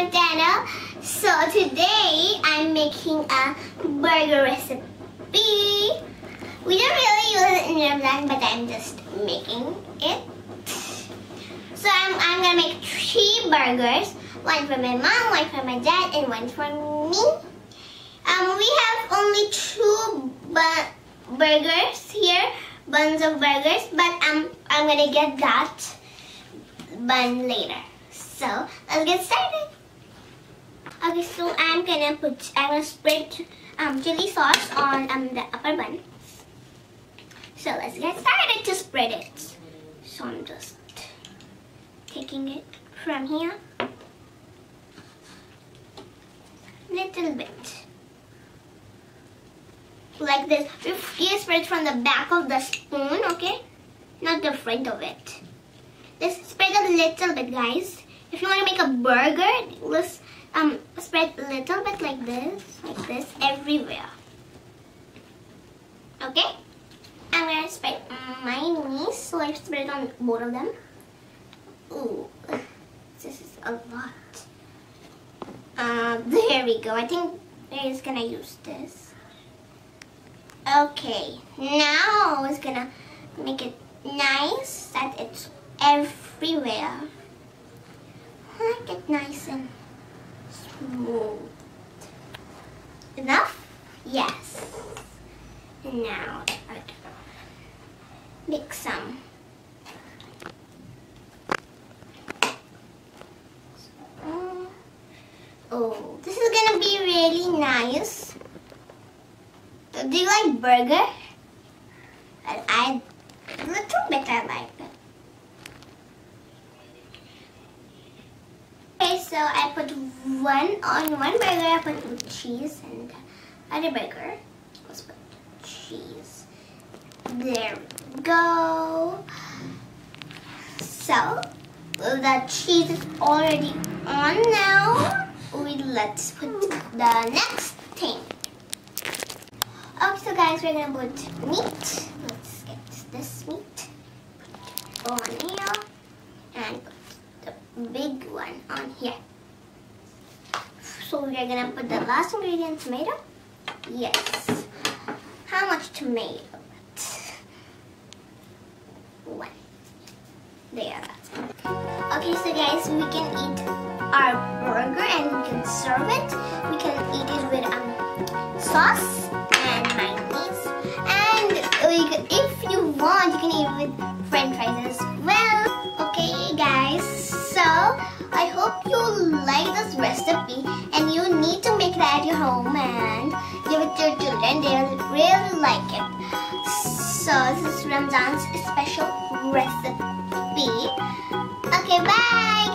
my channel. So today I'm making a burger recipe. We don't really use it in Ramadan, but I'm just making it. So I'm, I'm gonna make three burgers. One for my mom, one for my dad, and one for me. Um, we have only two bu burgers here, buns of burgers, but um, I'm gonna get that bun later. So let's get started. Okay, so I'm gonna put, I'm gonna spread um, chili sauce on um, the upper bun. So let's get started to spread it. So I'm just taking it from here. Little bit. Like this. You spread from the back of the spoon, okay? Not the front of it. Just spread a little bit, guys. If you want to make a burger, let's um, spread a little bit like this, like this, everywhere. Okay? I'm to spread my knees, so I spread on both of them. Ooh, this is a lot. Uh, there we go. I think we're just to use this. Okay, now it's to make it nice that it's everywhere. Make it nice and Enough? Yes. Now, mix some. Oh, this is gonna be really nice. Do you like burger? I, a little bit I like it. Okay, so I put one on one burger, I put cheese and other burger. Let's put cheese. There we go. So the cheese is already on now. We let's put the next thing. Okay, so guys, we're gonna put meat. Let's get this meat on here and put the big one on here. So we're gonna put the last ingredient, tomato. Yes. How much tomato? One. There. Okay, so guys, we can eat our burger and we can serve it. We can eat it with um sauce and mayonnaise. And if you want, you can eat it with I hope you like this recipe and you need to make it at your home and give it to your children. They will really like it. So, this is Ramzan's special recipe. Okay, bye.